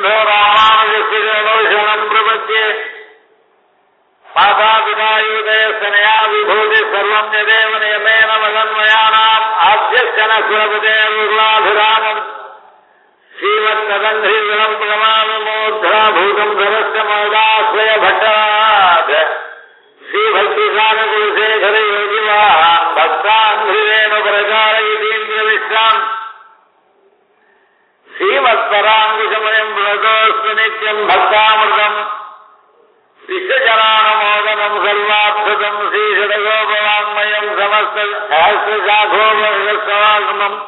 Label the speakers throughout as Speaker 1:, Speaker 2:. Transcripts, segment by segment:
Speaker 1: सिद्धो रामानुजन प्रपद्ये माता विभूति सर्वम यदेव नियमेन मगन्मयानाम आद्यश्चन सुरपते मुर्लाभिरामम् श्रीमत्तदन्ध्रीगणम् प्रमामि मोद्राभूतम् धनस्य मोदाश्रय भट्टात् श्रीभक्तिशानकुलशेखर योगिवाहान् भक्तान्ध्रिरेण प्रचारयितीन्द्रविश्राम् பிரதோஸ்து நித்யம் பக்தாமிருதம் விஸ்வஜனானமோதனம் சர்வாத்மதம் ஸ்ரீஷடகோபவாங்மயம் சமஸ்த சகோபவாகமம்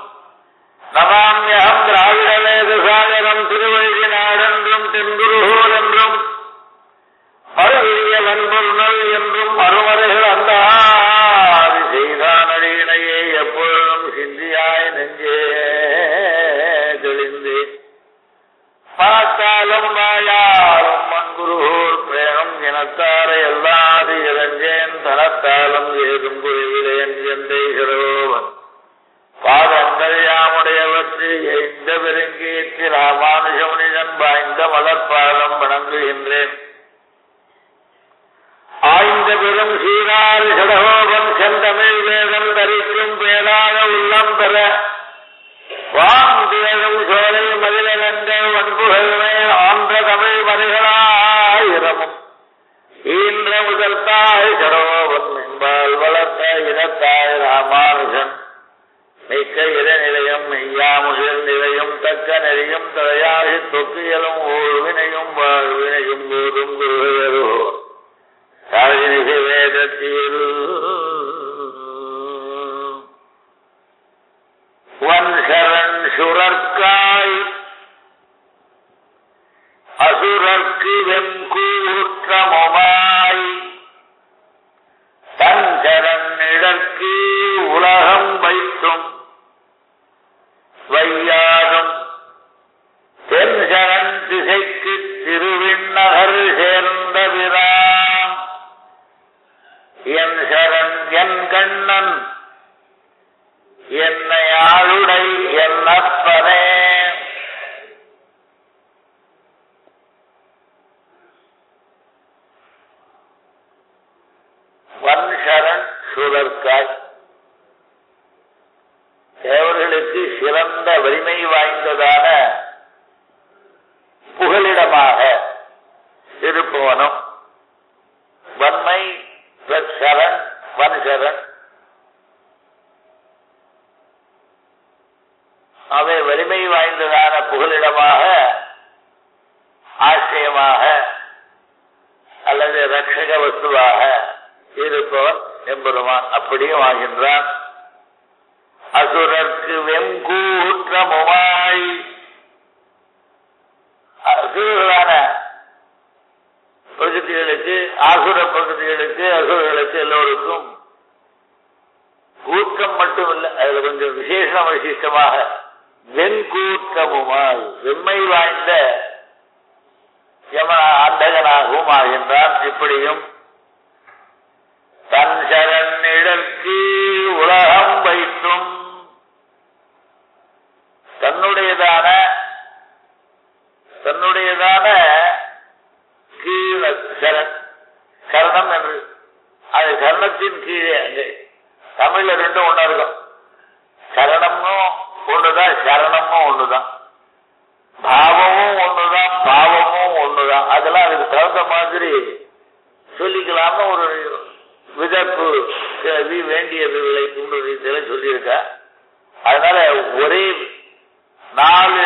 Speaker 1: நமாமியகம் திராவிடவேதசாகரம் திருவழுதி நாடென்றும் தென்குருகூர் என்றும் மறுவிய நல் என்றும் மறுமறைகள் அந்த செய்தானடியினையே எப்பொழுதும் சிந்தியாய் நெஞ்சே. பார்த்தாலும் வாயாலும் மண்குருகூர் பிரேகம் இனத்தாரை எல்லாது இறஞ்சேன் தனத்தாலும் ஏதும் குருவிலேன் எந்தை பாதங்கள் யாமுடையவற்று எந்த பெருங்கீற்று ராமானுஜமுனிதன் வாய்ந்த மலர்பாதம் வணங்குகின்றேன். ஆய்ந்த பெரும் சீராறு சடகோபன் செந்தமிழ் வேதம் தரிக்கும் பேராக உள்ளம் பெற வாம் திகழும் சோலை மதிலகண்ட வன்புகழ்மை ஆன்ற தமிழ் மறைகளாயிரமும் ஈன்ற முதல்தாய் சடகோபன் என்பால் வளர்த்த இனத்தாய் ராமானுஜன். மிக்க இடைநிலையம் மெய்யாமுகில் நிலையும் தக்க நெறியும் தலையாகி தொக்கியலும் ஊழ்வினையும் வாழ்வினையும் போதும் குருகையரோ சாகினிகை வேதத்தில் வன்சரன் சுரற்காய் அசுரர்க்கு வெங்கூற்றமுமாய் தஞ்சரன் இடர்க்கு உலகம் வைத்தும் வையாதும் தென்சரன் திசைக்கு திருவிண்ணகர் சேர்ந்த விராம். என் சரண் என் கண்ணன் என்னை ஆளுடை என்னப்பனே வன்சரண் சுரர்காய் தேவர்களுக்கு சிறந்த வலிமை வாய்ந்ததான புகலிடமாக இருப்பவனும் வன்மை சரண் வன்சரண் அவை வலிமை வாய்ந்ததான புகலிடமாக ஆசிரியமாக அல்லது ரட்சக வஸ்துவாக இருப்பவன் எம்பெருமான் அப்படியும் ஆகின்றான் அசுரர்க்கு வெங்கூற்றமுமாய். அசுரர்களான பிரகதிகளுக்கு ஆசுர பகுதிகளுக்கு அசுரர்களுக்கு எல்லோருக்கும் கூட்டம் மட்டும் இல்லை அதுல கொஞ்சம் விசேஷ விசிஷ்டமாக வெண்கூற்றமுமாய் வெம்மை வாய்ந்த யம அண்டகனாகவும் ஆகின்றான் இப்படியும் அஞ்சரன் சரணிடற்கு உலகம் வைத்தும் தன்னுடையதான தன்னுடையதான கீழ சரண் சரணம் என்று. அது சரணத்தின் கீழே அங்கே. தமிழ்ல ரெண்டும் ஒண்ணா இருக்கும். சரணமும் ஒண்ணுதான் சரணமும் ஒண்ணுதான். பாவமும் ஒண்ணுதான் பாவமும் ஒண்ணுதான். அதெல்லாம் அதுக்கு தகுந்த மாதிரி சொல்லிக்கலாம்னு ஒரு விதப்பு வேண்டிய வேண்டியது விளைக்கும் சொல்லியிருக்கா? அதனால ஒரே நாலு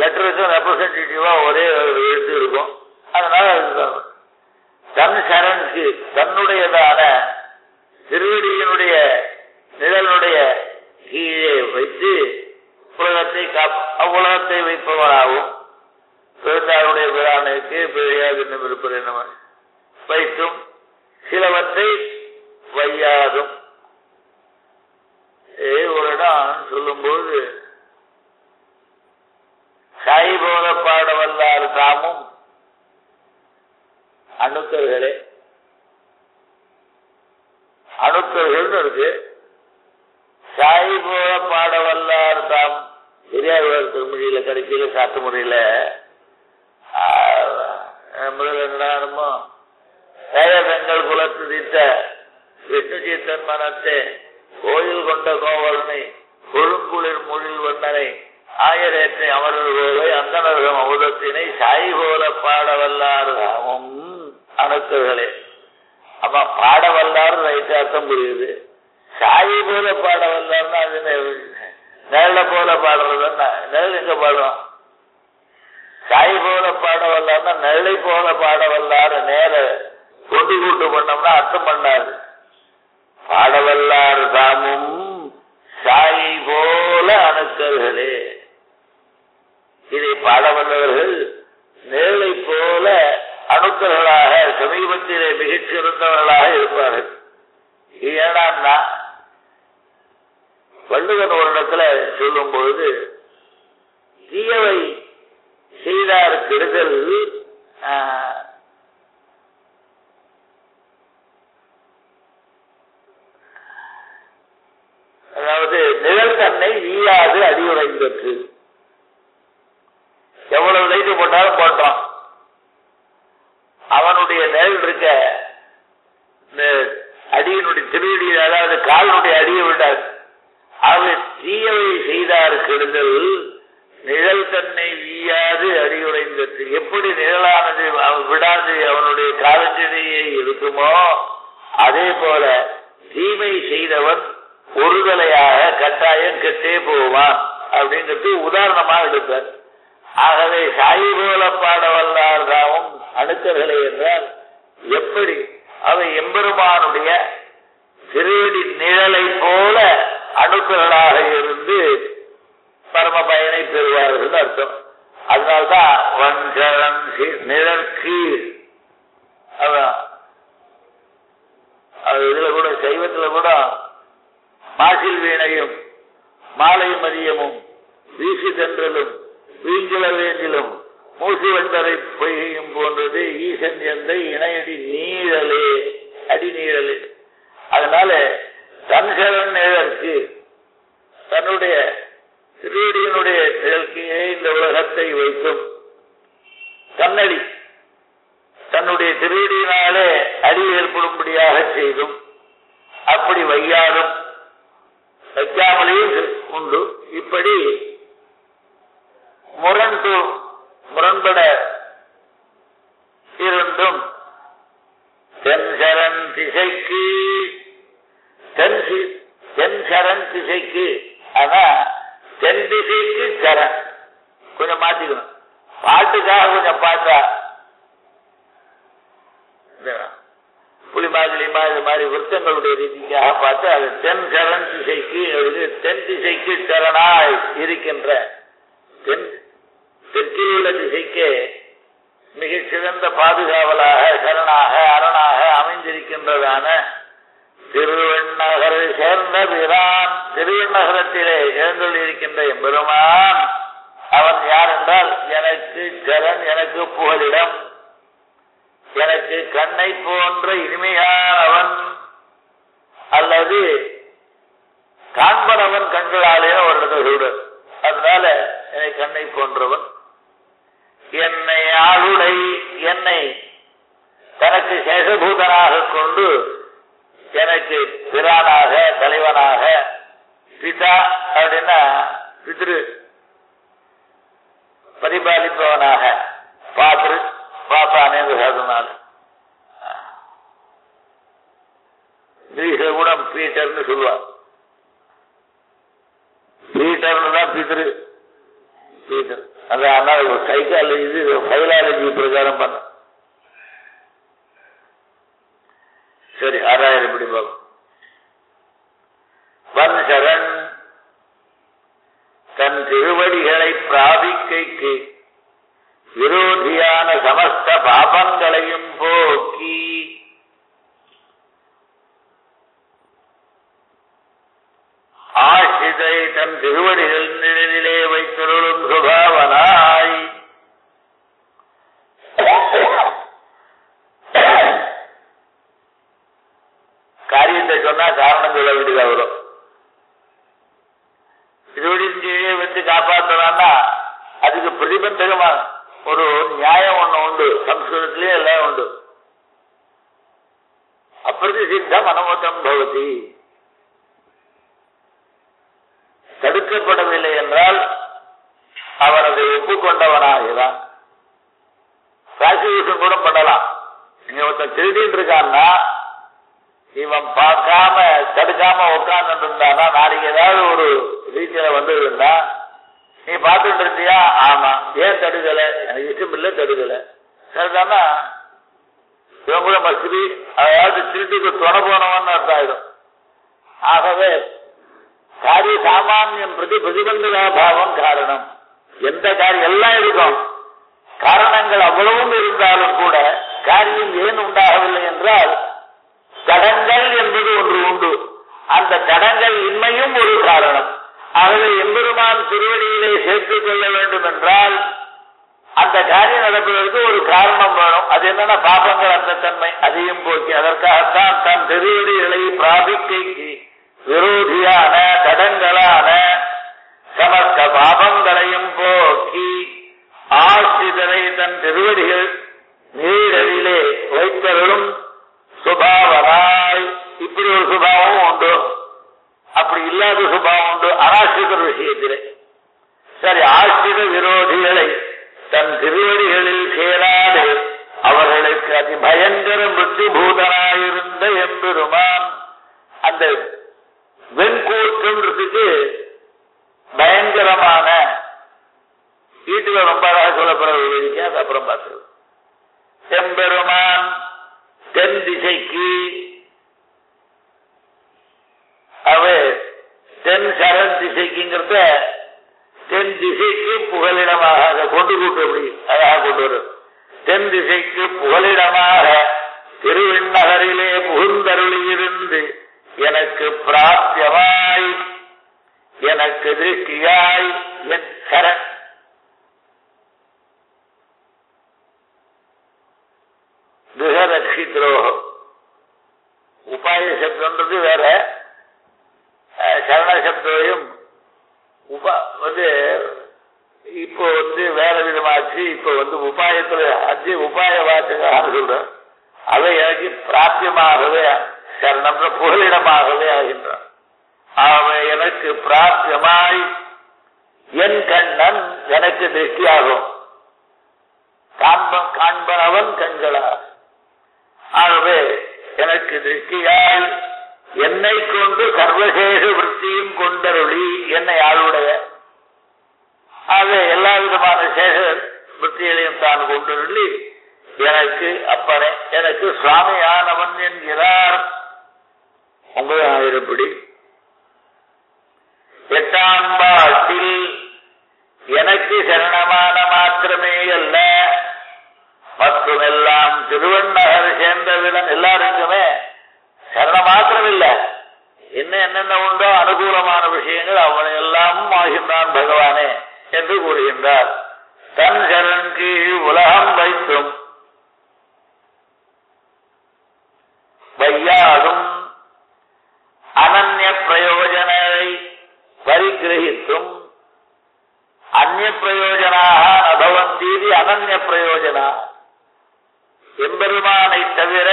Speaker 1: லெட்டருக்கும் ரெப்ரசன்டேட்டிவா ஒரே எழுத்து இருக்கும். அதனால தன் சரணுக்கு தன்னுடையதான திருவடியினுடைய நிழலுடைய கீழே வைத்து உலகத்தை உலகத்தை வைப்பவனாகவும் பிறந்தாருடைய பிரானுக்கு பிழையாது என்ன விருப்பம் என்ன வைத்தும் சிலவற்றை வையாதும். ஒரு இடம் சொல்லும்போது சாய்போத பாட வல்லார் தாமும் அணுக்கர்களே அணுக்கர்கள் இருக்கு சாய்போத பாட வல்லார் தாம் பெரியார் திருமொழியில கடைசியில சாத்து முறையில அஹ், முதல்ல என்னடாருமோ ஏழங்கள் குலத்துதித்த விஷ்ணு மனத்தே கோயில் கொண்ட கோவலனை கொழுங்குளிர் மொழி வண்ணனை ஆயரேற்றை அமரர் அந்தனர்கள் அமுதத்தினை சாய் போல பாட வல்லாறு ராமம் அணுக்கர்களே அப்ப பாட வல்லாறு ரைட்டு அர்த்தம் புரியுது. சாய் போல பாட வல்லாருன்னா அது நிழல போல பாடுறதுன்னா நிழல் எங்க பாடுறோம்? சாய் போல பாட வல்லாருன்னா நிழலை போல பாட வல்லாறு நேர கொண்டு கூட்டு பண்ணோம்னா அர்த்தம் பண்ணாது. பாடவல்லார் தாமும் சாய் போல அணுக்கர்களே இதை பாடவல்லவர்கள் நேலை போல அணுக்கர்களாக சமீபத்திலே மிகச் சிறந்தவர்களாக இருப்பார்கள். ஏன்னா வள்ளுவன் ஒரு இடத்துல சொல்லும் பொழுது தீயவை செய்தார் கெடுதல் ஆஹ், அதாவது நிழல் தன்னை ஈயாது அடியுறைந்தற்று எவ்வளவு லைட்டு போட்டாலும் போட்டோம். அவனுடைய நிழல் இருக்க இந்த அடியினுடைய திருவடி அதாவது காலினுடைய அடியை விட்டார். அவர் தீயவை செய்தார் கெடுதல் நிழல் தன்னை வீயாது அடியுறைந்தற்று எப்படி நிழலானது விடாது அவனுடைய காலஞ்செடியை இருக்குமோ அதே போல அப்படிங்கிறது உதாரணமா எடுப்பார் ஆகவே சாயிபோல பாட வல்லார் தாமும் அணுக்கர்களே என்றால் எப்படி? அவை எம்பெருமானுடைய திருவடி நிழலை போல அணுக்கர்களாக இருந்து பரம பயனை பெறுவார்கள் அர்த்தம். அதனால்தான் வஞ்சரன் நிழற்கு. அதான். அது இதுல கூட சைவத்துல கூட மாசில் வீணையும் மாலை மதியமும் வீசி தென்றலும் வீங்கில வேண்டிலும் மூசி வண்டரை பொய்கையும் போன்றது ஈசன் எந்த இணையடி நீழலே அடி நீழலே அதனால தன்சரன் நிழற்கு தன்னுடைய திருவடியினுடைய நிழற்கையே இந்த உலகத்தை வைக்கும் தன்னடி தன்னுடைய திருவடியினாலே அடி ஏற்படும்படியாக செய்தும் அப்படி வையாதும் வைக்காமலேயும் உண்டு. இப்படி முரண்டு முரண்பட இருந்தும் தென்சரன் திசைக்கு தென் சி- தென் திசைக்கு ஆனா தென் திசைக்கு சரண். கொஞ்சம் மாத்திக்கணும். பாட்டுக்காக கொஞ்சம் பார்த்தா புலிமாதிலிமா இது மாதிரி விருத்தங்களுடைய ரீதிக்காக பார்த்து அது தென் சரண் திசைக்கு தென் திசைக்கு சரணாய் இருக்கின்ற தென் தெற்கில் உள்ள திசைக்கு மிகச் சிறந்த பாதுகாவலாக சரணாக அரணாக அமைந்திருக்கின்றதான திருவண்ணகரை சேர்ந்த பிரான் திருவண்ணகரத்திலே எழுந்துள்ளிருக்கின்ற எம்பெருமான் அவன் யார் என்றால் எனக்கு ஜலன் எனக்கு புகலிடம் எனக்கு கண்ணை போன்ற இனிமையானவன் அல்லது காண்பனவன் கண்களாலே ஒரு இடத்துல அதனால எனக்கு கண்ணை போன்றவன். என்னை ஆளுடை என்னை தனக்கு சேஷபூதனாக கொண்டு எனக்கு பிரானாக தலைவனாக பிதா அப்படின்னா பித்ரு பரிபாலிப்பவனாக பாத்ரு பாப்பானே சொன்னார். இங்கிலீஷ்ல கூட பீட்டர்னு சொல்லுவார். பீட்டர்னு தான் பித்ரு. பீட்டர் அது ஆனால் சைக்காலஜி இது பைலாலஜி பிரகாரம் பண்ண. சரி ஆறாயிரம் இப்படி பார்க்கும் வன் சரண் தன் திருவடிகளை பிராபிக்கைக்கு விரோதியான சமஸ்த பாபங்களையும் போக்கி ஆசிதை தன் திருவடிகள் நிழலிலே வைத்தருளும் சுபாவனாய் காரியத்தை சொன்னா காரணம் சொல்ல வேண்டியதா வரும் திருவடியின் கீழே வச்சு காப்பாற்றலாம்னா அதுக்கு பிரதிபந்தகமா ஒரு நியாயம் ஒண்ணு உண்டு சம்ஸ்கிருதத்திலேயே எல்லாம் உண்டு அப்பிரதிசித்தம் அனுமதம் பவதி தடுக்கப்படவில்லை என்றால் அவன் அதை ஒப்புக்கொண்டவனாகிறான் பிராசிகேஷன் கூட பண்ணலாம் நீங்க ஒருத்தன் திருடிட்டு இருக்கான்னா இவன் பார்க்காம தடுக்காம உட்கார்ந்து இருந்தானா நாளைக்கு ஏதாவது ஒரு ரீதியில வந்து இருந்தா நீ பார்த்துட்டு இருந்தியா ஆமா. ஏன் தடுக்கல? எனக்கு இஷ்டம் இல்லை தடுக்கல. சரிதானா இவன் கூட மசிதி அதாவது திருட்டுக்கு துணை போனவன்னு அர்த்தம் ஆயிடும் ஆகவே காரிய சாமானியம் பிரதி பிரதிபந்தகாபாவம் காரணம். எந்த காரியம்? எல்லாம் இருக்கும். காரணங்கள் அவ்வளவும் இருந்தாலும் கூட காரியம் ஏன் உண்டாகவில்லை என்றால் தடங்கள் என்பது ஒன்று உண்டு அந்த தடங்கள் இன்மையும் ஒரு காரணம். ஆகவே எம்பெருமான் திருவடியிலே சேர்த்துக் கொள்ள வேண்டும் என்றால் அந்த காரியம் நடப்பதற்கு ஒரு காரணம் வேணும். அது என்னன்னா பாபங்கள் அந்த தன்மை. அதையும் போக்கி அதற்காகத்தான் தன் திருவடிகளை பிராபிக்கைக்கு விரோதியான தடங்களான சமஸ்த பாபங்களையும் போக்கி ஆசிரியரை தன் திருவடிகள் நீரடியிலே வைத்தருளும் சுபாவனாய் இப்படி ஒரு சுபாவம் உண்டு. அப்படி இல்லாத சுபாவம் உண்டு. அனாசிரியர் விஷயத்திலே. சரி ஆஷ்டிர விரோதிகளை தன் திருவடிகளில் சேராது. அவர்களுக்கு அதி பயங்கர மிருத்யுபூதனாயிருந்த எம்பெருமான் அந்த வெண்கூற்றுன்றதுக்கு பயங்கரமான வீட்டுல ரொம்ப அழகாக சொல்லப்படுறது ஒரு அது அப்புறம் பார்த்து எம்பெருமான் தென் திசைக்கு அவ தென் சரண் திசைக்குங்கிறத தென் திசைக்கு புகலிடமாக அதை கொண்டு கூட்டு அப்படி அழகாக கொண்டு வரும். தென் திசைக்கு புகலிடமாக திருவிண்ணகரிலே புகுந்தருளியிருந்து எனக்கு பிராப்தியமாய் எனக்கு திருஷ்டியாய் என் சரண் கிரகரட்சித்ரோகம் உபாய சப்தம்ன்றது வேற சரண சப்தையும் உபா வந்து இப்போ வந்து வேற விதமாச்சு. இப்போ வந்து உபாயத்துல அஞ்சு உபாய வாசகாக சொல்றேன். அவை எனக்கு பிராப்தியமாகவே சரணம்ன்ற புகலிடமாகவே ஆகின்றான். அவன் எனக்கு பிராப்தியமாய் என் கண்ணன் எனக்கு திருஷ்டியாகும் காண்பன் காண்பனவன் கண்களா ஆகவே எனக்கு திருஷ்டியாய் என்னை கொண்டு சர்வசேஷ விற்பியும் கொண்டருளி என்னை ஆளுடைய ஆகவே எல்லா விதமான சேகர் விற்த்திகளையும் தான் கொண்டருளி எனக்கு அப்பனே எனக்கு சுவாமியானவன் என்கிறார். ஒன்பதாயிரப்படி எட்டாம் பாட்டில் எனக்கு சரணமான மாத்திரமே அல்ல. மற்றும் எல்லாம் திருவண்ணகர் சேர்ந்தவிடம் எல்லாருக்குமே சரண மாத்திரம் இல்லை என்ன என்னென்ன உண்டோ அனுகூலமான விஷயங்கள் அவனை எல்லாம் ஆகின்றான் பகவானே. என்று கூறுகின்றார். தன் சரண் கீழ் உலகம் வைத்தும் வையாடும் அனன்ய பிரயோஜனை பரிகிரகித்தும் அந்நிய பிரயோஜனாக நபவந்தீதி அனன்ய பிரயோஜனா. எம்பெருமானை தவிர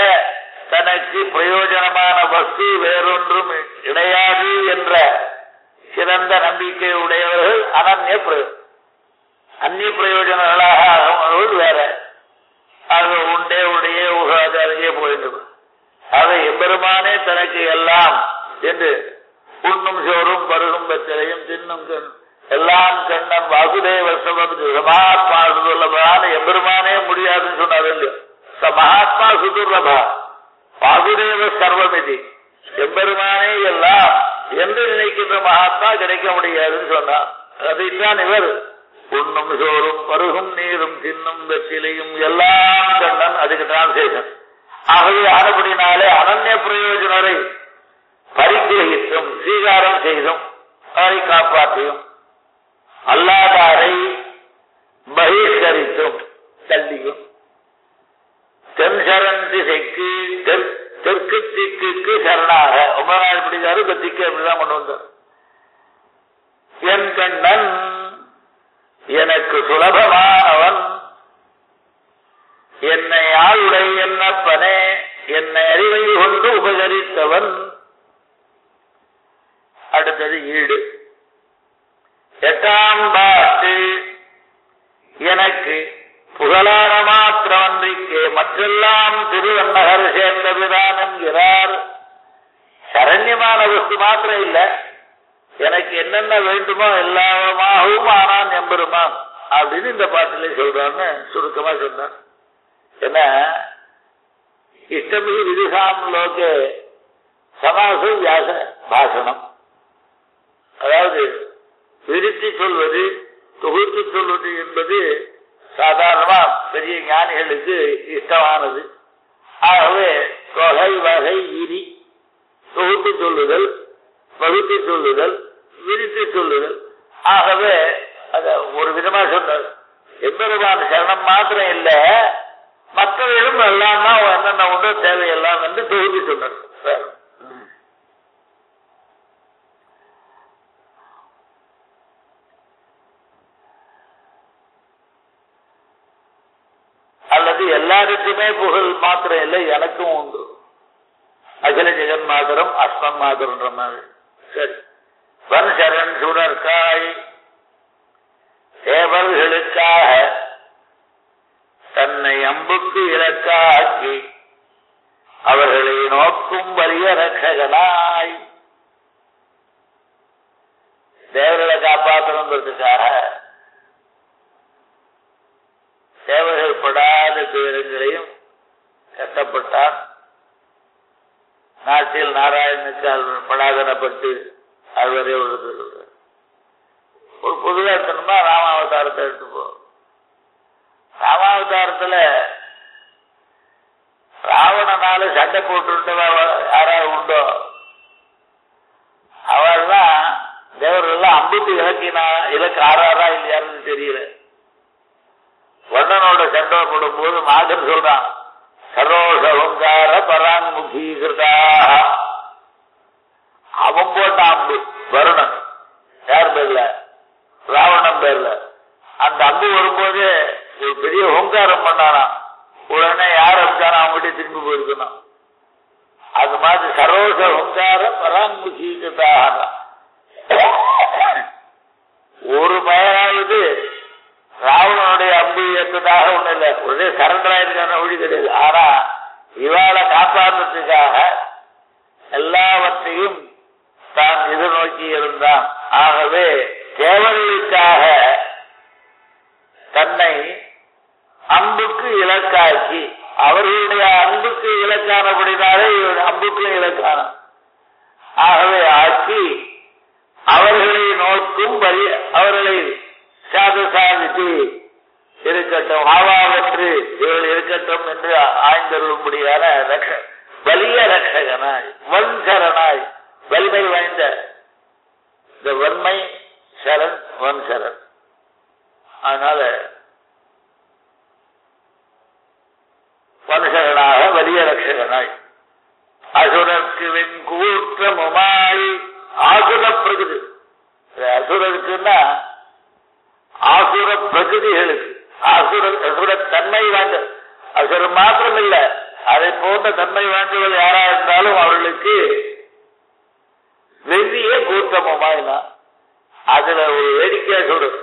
Speaker 1: தனக்கு பிரயோஜனமான வஸ்து வேறொன்றும் இணையாது என்ற சிறந்த நம்பிக்கை உடையவர் அனன்ய பிரயோஜனம் அந்நிய பிரயோஜனங்களாக ஆகுமவர்கள் வேற. ஆக உண்டே உடைய உகாது போயிட்டு. ஆக எம்பெருமானே தனக்கு எல்லாம் என்று உண்ணும் சோறும் பருகும் பத்திரையும் தின்னும் எல்லாம் கண்ணன் வாசுதேவ சமாத்மா சுதுர்லபான எம்பெருமானே முடியாதுன்னு சொன்னார் இல்லையோ? ச மகாத்மா சுதுர்லபா வாசுதேவ சர்வமிதி. எம்பெருமானே எல்லாம் என்று நினைக்கின்ற மகாத்மா கிடைக்க முடியாதுன்னு சொன்னார். அதைத்தான் இவர். உண்ணும் சோறும் பருகும் நீரும் தின்னும் வெற்றிலையும் எல்லாம் கண்டன் அதுக்கு டிரான்ஸ்லேஷன் ஆகவே ஆனபடினாலே அனநிய பிரயோஜனரை பரிகிரகித்தும் ஸ்வீகாரம் செய்தும் அவரை காப்பாற்றியும் அல்லாதாரை பகிஷ்கரித்தும் தள்ளியும். தென் சரண் திசைக்கு தெற்கு திக்குக்கு சரணாக. ஒன்பதாயிரம் பிடிச்சாரு இப்ப திக்கு அப்படிதான் கொண்டு வந்தார். என் கண்ணன் எனக்கு சுலபமானவன் என்னை ஆளுடை என்னப்பனே என்னை அறிவை கொண்டு உபகரித்தவன். அடுத்தது ஈடு. எட்டாம் பாட்டு எனக்கு புகழான மாத்திரமன்றிக்கு மற்றெல்லாம் திருவண்ணகர் சேர்ந்ததுதான் என்கிறார். சரண்யமான வஸ்து மாத்திரம் இல்லை. எனக்கு என்னென்ன வேண்டுமோ எல்லாமாகவும் ஆனான் எம்பெருமான் அப்படின்னு இந்த பாட்டிலே சொல்றான்னு சுருக்கமா சொன்னார். என்ன? இஷ்டமிகு விதிசாம் லோகே சமாசம் வியாச பாஷணம் அதாவது விரித்து சொல்வது தொகுத்து சொல்வது என்பது சாதாரணமா பெரிய ஞானிகளுக்கு இஷ்டமானது. ஆகவே தொகை வகை இரி தொகுத்து சொல்லுதல் வகுத்து சொல்லுதல் விரித்து சொல்லுதல் ஆகவே அத ஒரு விதமா சொன்னார். எம்பெருமான் சரணம் மாத்திரம் இல்ல மற்றவர்களும் எல்லாம் தான் என்னென்ன உண்டோ தேவையெல்லாம் என்று தொகுதி சொன்னார். அல்லது எல்லாருக்குமே புகழ் மாத்திரம் இல்லை எனக்கும் உண்டு. அகில ஜெகன் மாதரம் அஸ்மன் மாதரம்ன்ற மாதிரி. சரி. வன்சரன் சுடற்காய் தேவர்களுக்காக தன்னை அம்புக்கு இலக்காக்கி அவர்களை நோக்கும் வலிய ரட்சகனாய் தேவர்களை காப்பாற்றணுங்கிறதுக்காக தேவர்கள் படாத துயரங்களையும் கட்டப்பட்டார். நாட்டில் நாராயணனுக்கு அவர்கள் படாதனப்பட்டு அதுவரை உள்ளது ஒரு பொதுவாத்தனமா ராமாவதாரத்தை எடுத்துப்போம் ராமாவதாரத்துல ராவணனால சண்டை போட்டுருந்தவ யாராவது உண்டோ? அவள் தான் தேவர்கள்லாம் அம்புத்து இலக்கினா இலக்கு ஆறாரா இல்லையான்னு தெரியல. வண்ணனோட சண்டை போடும் போது மாதன் சொல்றான் சரோஷங்கார பராங்முகீகிருதா அவன் போட்ட அம்பு வருணன். யார் பேர்ல? ராவணன் பேர்ல. அந்த அம்பு வரும்போது ஒரு பெரிய ஹோங்காரம் பண்ணானா உடனே யார் அமிச்சானா அவங்ககிட்ட திரும்பி போயிருக்கணும். அது மாதிரி சரோச ஹோங்கார பராங்முகீகிருதா ஒரு பயனாவது ராவணனுடைய அம்பு ஏற்றதாக ஒண்ணு இல்லை. ஒரே சரண்டர் ஆயிருக்கான ஒழி கிடையாது ஆனா இவாளை காப்பாற்றுறதுக்காக எல்லாவற்றையும் தான் எதிர்நோக்கி இருந்தான். ஆகவே தேவர்களுக்காக தன்னை அம்புக்கு இலக்காக்கி அவர்களுடைய அன்புக்கு இலக்கானபடினாலே இவர் அம்புக்கு இலக்கான ஆகவே ஆக்கி அவர்களை நோக்கும் வரி அவர்களை சாது சாதித்து இருக்கட்டும் ஆவாவற்று இவர்கள் இருக்கட்டும் என்று ஆய்ந்தருளும்படியான வலிய ரட்சகனாய் வன்சரனாய் வலிமை வாய்ந்த இந்த வன்மை சரண் வன் சரண். அதனால வன்சரனாக வலிய ரட்சகனாய் அசுரற்கு வெண்கூற்றமுமாய் ஆசுர பிரகிருதி அசுரருக்குன்னா ஆசுர பிரகிருதிகளுக்கு அசுர அசுர தன்மை வாய்ந்த அசுரம் மாத்திரம் இல்ல அதை போன்ற தன்மை வாய்ந்தவர்கள் யாரா இருந்தாலும் அவர்களுக்கு வெவ்விய கூட்டமுமாயினா அதுல ஒரு வேடிக்கையா சொல்றது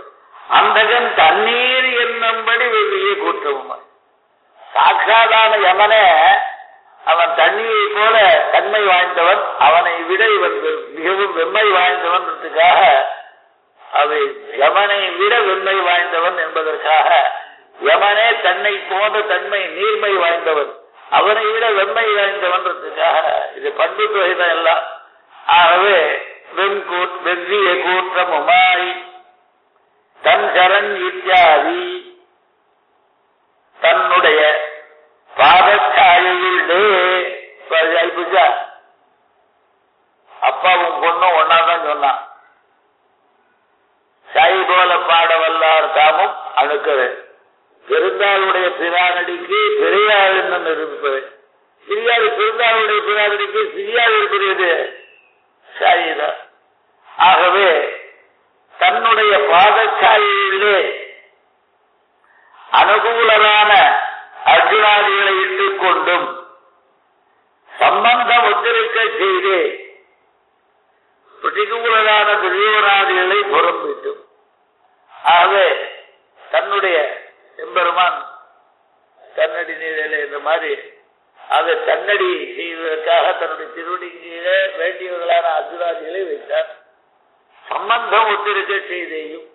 Speaker 1: அந்தகன் தண்ணீர் என்னும்படி வெவ்விய கூட்டமுமாய் சாட்சாதான யமனே அவன் தண்ணீரை போல தன்மை வாய்ந்தவன் அவனை விட இவன் மிகவும் வெம்மை வாய்ந்தவன்றதுக்காக அவை யமனை விட வெம்மை வாய்ந்தவன் என்பதற்காக யமனே தன்னை போன்ற தன்மை நீர்மை வாய்ந்தவன் அவனை விட வெம்மை வாய்ந்தவன்றதுக்காக இது பண்பு தொகைதான் எல்லாம். ஆகவே வெண்கூட் வெவ்விய கூற்றமுமாய் தன் சரண் இத்தியாதி தன்னுடைய பாதச்சாயையுள்ளே அப்பாவும் பொண்ணும் ஒன்னாதான் சொன்னான் சாய் போல பாட வல்லார் தாமும் அணுக்கவே. பெருந்தாளுடைய பிரானடிக்கு பெரியாள் என்ன இருப்பது சிறியாள் பெருந்தாளுடைய பிரானடிக்கு சிறியாள் இருக்கிறது சாயிதான் ஆகவே தன்னுடைய பாதச்சாயிலே அனுகூலரான அர்ஜுனாதிகளை இட்டுக் கொண்டும் சம்பந்தம் ஒத்திருக்க செய்து பிரதிகூலரான துரியோராதிகளை புறம்பிட்டும். ஆகவே தன்னுடைய எம்பெருமான் தன்னடி நீழலே இந்த மாதிரி அதை தன்னடி செய்வதற்காக தன்னுடைய திருவடிகளே வேண்டியவர்களான அசுராதிகளை வைத்தார். சம்பந்தம் ஒத்திருக்க செய்தேயும்.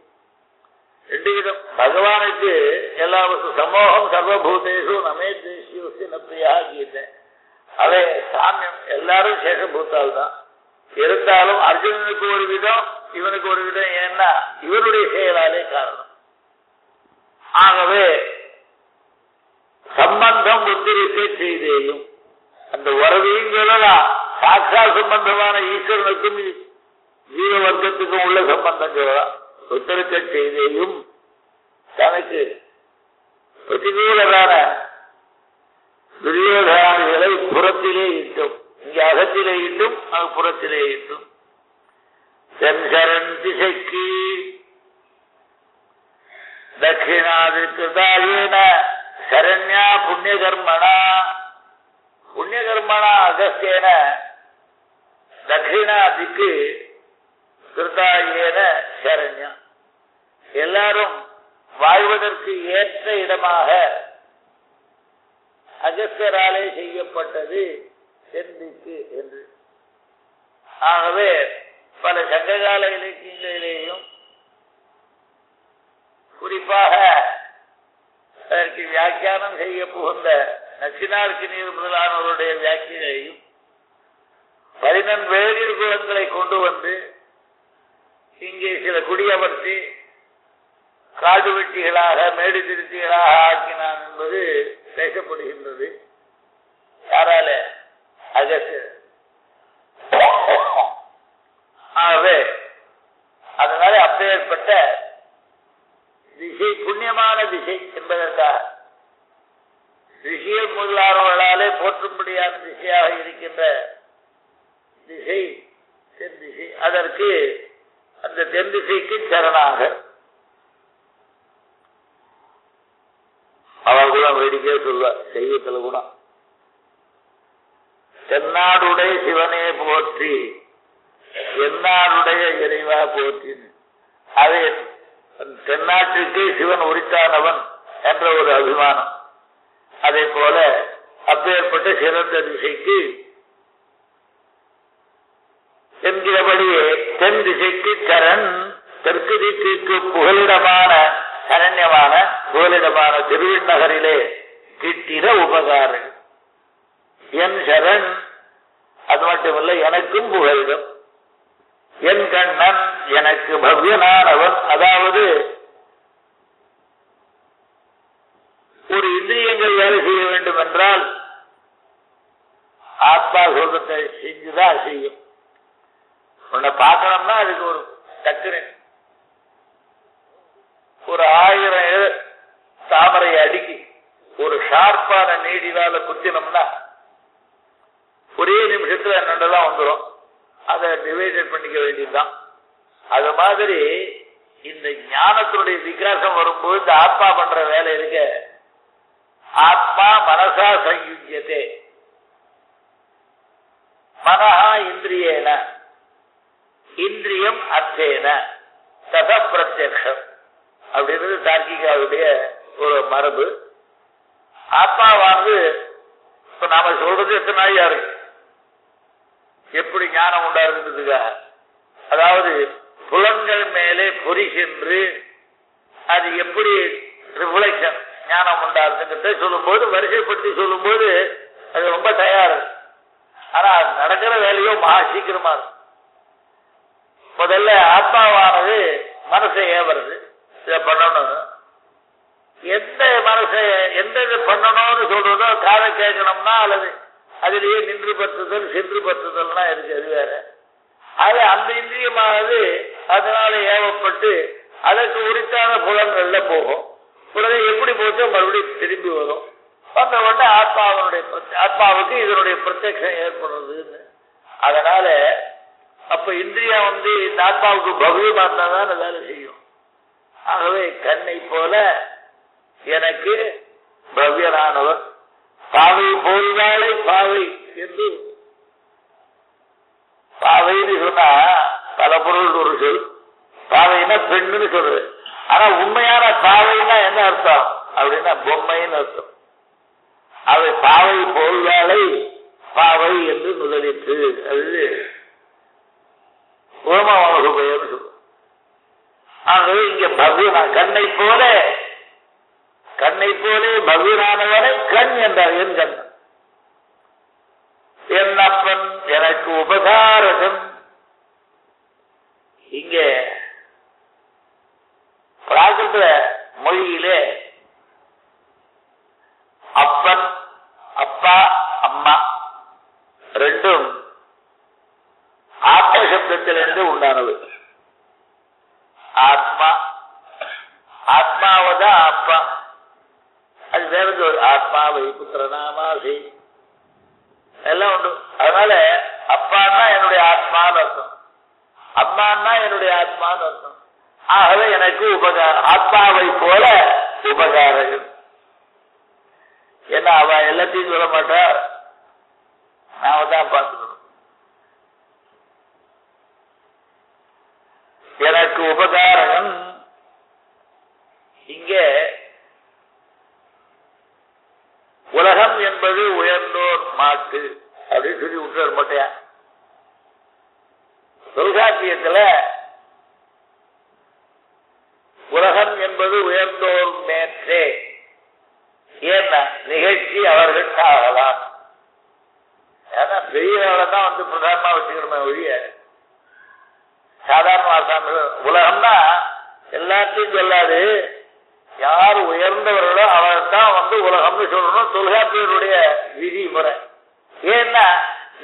Speaker 1: ரெண்டு விதம். பகவானுக்கு எல்லா சமோகம் சர்வபூதேஷு நமே தேசியோசி நப்பியா கீதை. அவை சாமியம் எல்லாரும் சேஷபூத்தால் தான் இருந்தாலும் அர்ஜுனனுக்கு ஒரு விதம் இவனுக்கு ஒரு விதம் ஏன்னா இவனுடைய செயலாலே காரணம். ஆகவே சம்பந்தம் ஒத்திருக்க செய்தேயும் அந்த உறவையும் சொல்லலாம் சாட்சா சம்பந்தமான ஈஸ்வரனுக்கும் ஜீவ வர்க்கத்துக்கும் உள்ள சம்பந்தம் சொல்லலாம் ஒத்திருக்க செய்தேயும். தனக்கு பிரதிகூலரான துரியோதனாதிகளை புறத்திலே இட்டும். இங்க அகத்திலே இட்டும் அது புறத்திலே இட்டும். தென்சரண் திசைக்கு தட்சிணாதிருதாயேன சரண்யா புண்ணியகர்மணா. அகஸ்தியன அகஸ்தியேன தட்சிணாதிக்கு கிருதாயேன சரண்யா. எல்லாரும் வாழ்வதற்கு ஏற்ற இடமாக அகஸ்தராலே செய்யப்பட்டது தென்திக்கு என்று. ஆகவே பல சங்ககால இலக்கியங்களிலேயும் குறிப்பாக அதற்கு வியாக்கியானம் செய்ய புகுந்த நச்சினார்க்கு நீர் முதலானவருடைய வியாக்கியையும் பதினெண் வேதிர் குலங்களை கொண்டு வந்து இங்கே சில குடியமர்த்தி காடு வெட்டிகளாக மேடு திருத்திகளாக ஆக்கினான் என்பது பேசப்படுகின்றது. யாரால? அகஸ்து. ஆகவே அதனால அப்பேற்பட்ட திசை புண்ணியமான திசை என்பதற்காக ரிஷியல் முதலானவர்களாலே போற்றும்படியான திசையாக இருக்கின்ற திசை தென் திசை. அதற்கு அந்த தென் திசைக்கு சரணாக. அவன் கூட வேடிக்கையா சொல்லுவா செய்யத்துல கூட. தென்னாடுடைய சிவனே போற்றி என்னாடுடைய இறைவா போற்றி அது தென்னாட்டுக்கு சிவன் உரித்தானவன் என்ற ஒரு அபிமானம். அதே போல அப்பேற்பட்ட சிறந்த திசைக்கு என்கிறபடியே தென் திசைக்கு சரண் தெற்கு திசைக்கு புகலிடமான அரண்யமான புகலிடமான திருவிண்ணகரிலே கிட்டின உபகாரம் என் சரண் அது மட்டுமல்ல எனக்கும் புகழிடம் என் கண்ணன் எனக்கு பவ்யனானவன். அதாவது ஒரு இந்திரியங்கள் வேலை செய்ய வேண்டும் என்றால் ஆத்மா சொல்றதை செஞ்சுதான் செய்யும். உன்னை பார்க்கணும்னா அதுக்கு ஒரு டக்குனு ஒரு ஆயிரம் தாமரை அடுக்கி ஒரு ஷார்ப்பான நீடினால குத்தினோம்னா ஒரே நிமிஷத்துல என்னென்னலாம் வந்துடும் அதை டிவைடட் பண்ணிக்க வேண்டியதுதான். அது மாதிரி இந்த ஞானத்தினுடைய விகாசம் வரும்போது இந்த ஆத்மா பண்ற வேலை இருக்க ஆத்மா மனசா சயுஜ்யத்தே மனஹா இந்திரியேன. இந்திரியம் அத்தேன தத பிரத்யம் அப்படின்றது தார்க்கிகாவுடைய ஒரு மரபு. ஆத்மாவானது இப்ப நாம சொல்றது எத்தனை நாளையா இருக்கு? எப்படி ஞானம் உண்டாருன்றதுக்காக அதாவது புலன்கள் மேலே பொறி சென்று அது எப்படி ரிஃப்ளெக்ஷன் ஞானம் உண்டாருங்கிறத சொல்லும்போது வரிசைப்படுத்தி சொல்லும்போது அது ரொம்ப தயார். ஆனா நடக்கிற வேலையோ மகா சீக்கிரமா இருக்கும். முதல்ல ஆத்மாவானது மனசை ஏவறது இதை பண்ணணும். எந்த மனசை எந்த இது பண்ணணும்னு சொல்றதோ காதை கேட்கணும்னா அல்லது அதிலேயே நின்று பற்றுதல் சென்று பற்றுதல்னா இருக்கு அது வேற. அது அந்த இந்திரியமானது அதனால ஏவப்பட்டு அதற்கு உரித்தான புலன்கள்ல போகும். புலனை எப்படி போச்சோ மறுபடியும் திரும்பி வரும். வந்த உடனே ஆத்மாவனுடைய ஆத்மாவுக்கு இதனுடைய பிரத்யக்ஷம் ஏற்படுறதுன்னு. அதனால அப்ப இந்திரியா வந்து இந்த ஆத்மாவுக்கு பகுதியமா இருந்தாதான் வேலை செய்யும். ஆகவே கண்ணை போல எனக்கு பவ்யரானவர் பாவை போல்வாளை பாவை என்று பாவைன்னு சொன்னா பல பொருள் ஒரு சொல். பாவைன்னா பெண்ணுன்னு சொல்றது. ஆனா உண்மையான பாவைன்னா என்ன அர்த்தம்? அப்படின்னா பொம்மைன்னு அர்த்தம். அவை பாவை போல்வாளை பாவை என்று முதலிட்டு. அது ஓமவாக பெயர் சொல்லுவோம் ஆகவே இங்க பவ்யனா கண்ணை போல கண்ணை போலே பவ்யனானவனை கண் என்றார். என் கண். என்னப்பன் எனக்கு உபகாரகன். இங்கே பிராகிருத மொழியிலே அப்பன் அப்பா அம்மா ரெண்டும் ஆத்ம சப்தத்திலிருந்து உண்டானது. ஆத்மா ஆத்மாவதா அப்பா. அது வேற ஒரு ஆத்மாவை புத்திரநாமாசி எல்லாம் உண்டு. அதனால அப்பான்னா என்னுடைய ஆத்மான்னு அர்த்தம். அம்மான்னா என்னுடைய ஆத்மான்னு அர்த்தம். ஆகவே எனக்கு உபகாரம் ஆத்மாவை போல உபகாரம் ஏன்னா அவ எல்லாத்தையும் சொல்ல மாட்டா நாம தான் பார்த்துக்கணும். எனக்கு உபகாரம் இங்கே உலகம் என்பது உயர்ந்தோர் மாட்டு அப்படின்னு சொல்லி விட்டுறார் மட்டையா. தொல்காப்பியத்துல உலகம் என்பது உயர்ந்தோர் மேற்றே. ஏன்னா நிகழ்ச்சி அவர்கள் ஆகலாம். ஏன்னா பெரியவளை தான் வந்து பிரதானமா வச்சுக்கணுமே ஒழிய சாதாரண வார்த்தை உலகம்னா எல்லாத்தையும் சொல்லாது. யார் உயர்ந்தவர்களோ அவர் தான் வந்து உலகம்னு சொல்லணும். தொல்காப்பியருடைய விதிமுறை. ஏன்னா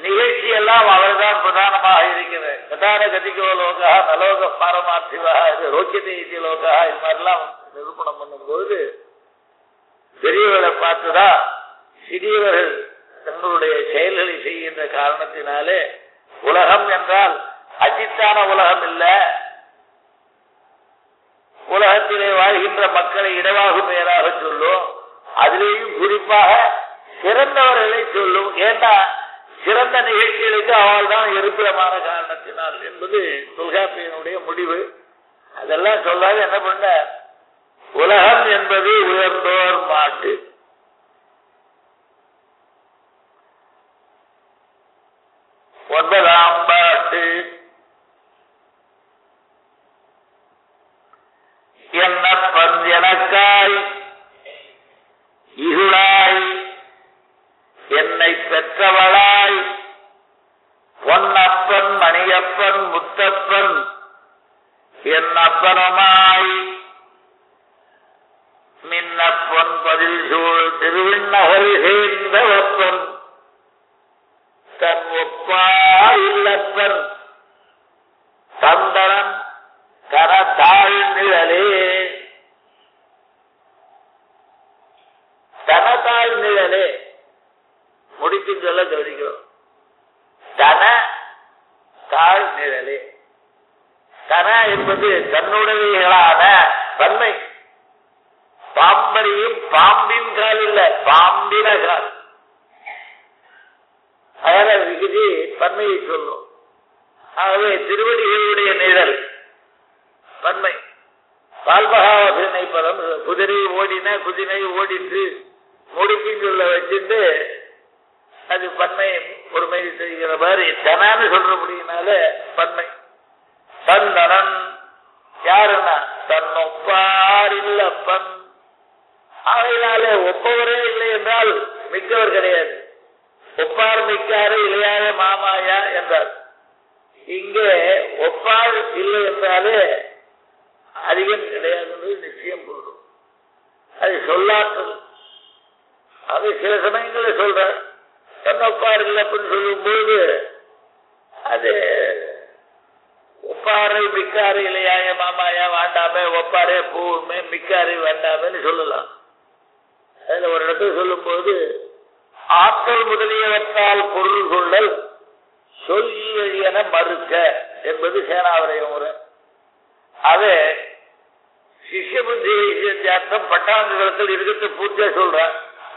Speaker 1: நிகழ்ச்சி எல்லாம் அவர்தான் பிரதானமாக இருக்கிறது. பிரதான கதிக்கோ லோகா நலோக பாரமார்த்திவா இது ரோக்கிய நீதி லோகா இது மாதிரிலாம் நிரூபணம் பண்ணும்போது பெரியவர்களை பார்த்துதான் சிறியவர்கள் தங்களுடைய செயல்களை செய்கின்ற காரணத்தினாலே உலகம் என்றால் அஜித்தான உலகம் இல்லை. உலகத்திலே வாழ்கின்ற மக்களை இடவாகும் பெயராக சொல்லும். அதிலேயும் குறிப்பாக சிறந்தவர்களை சொல்லும். ஏன்னா சிறந்த நிகழ்ச்சிகளுக்கு அவள் தான் இருப்பிடமான காரணத்தினால் என்பது தொல்காப்பியனுடைய முடிவு. அதெல்லாம் சொல்லாது என்ன பண்ண? உலகம் என்பது உயர்ந்தோர் மாட்டு. ஒன்பதாம் பாட்டு என்னப்பன் எனக்காய் இருளாய் என்னை பெற்றவளாய் பொன்னப்பன் மணியப்பன் முத்தப்பன் என் அப்பனுமாய் மின்னப்பன் பதில் சூழ் திருவிண்ணகல் சேர்ந்தவப்பன் தன் ஒப்பா இல்லப்பன் தந்தரன் கனத்தாழ் நிழலே தனத்தாழ் நிழலே முடித்து சொல்ல கவனிக்கிறோம் தன தாழ் நிழலே தன என்பது தன்மை. பாம்பரையும் பாம்பின் கால் இல்ல பாம்பின கால். அதனால் விகுதி பன்மையை சொல்லும். ஆகவே திருவடிகளுடைய நிழல் பன்மை பால்பகாவசனை பதம் குதிரை ஓடின குதிரை ஓடிட்டு முடிப்பின் வச்சுட்டு அது பன்மை பொறுமை செய்கிற மாதிரி தனான்னு முடியினால பன்மை. தன் தனன் தன் ஒப்பார் இல்லப்பன் ஆகையினாலே ஒப்பவரே இல்லை என்றால் மிக்கவர் கிடையாது. ஒப்பார் மிக்காரு இளையாத மாமாயா என்றார் இங்கே ஒப்பார் இல்லை என்றாலே அதிகம் கிடையாது நிச்சயம் போடும் அது சொல்லாற்றல். அது சில சமயங்களில் சொல்ற தன்னொப்பார் இல்லை அப்படின்னு சொல்லும்போது அது ஒப்பாரை மிக்காரு இளையாய மாமாயா வேண்டாமே ஒப்பாரே பூவுமே மிக்காரு வேண்டாமேன்னு சொல்லலாம். அதுல ஒரு இடத்துல சொல்லும்போது ஆற்றல் முதலியவற்றால் பொருள் கொள்ளல் சொல் என மறுக்க என்பது சேனாவுடைய முறை அது சிஷ்ய புத்தி அர்த்தம் பட்டாங்குகளத்தில் இருக்கிறது பூஜை சொல்ற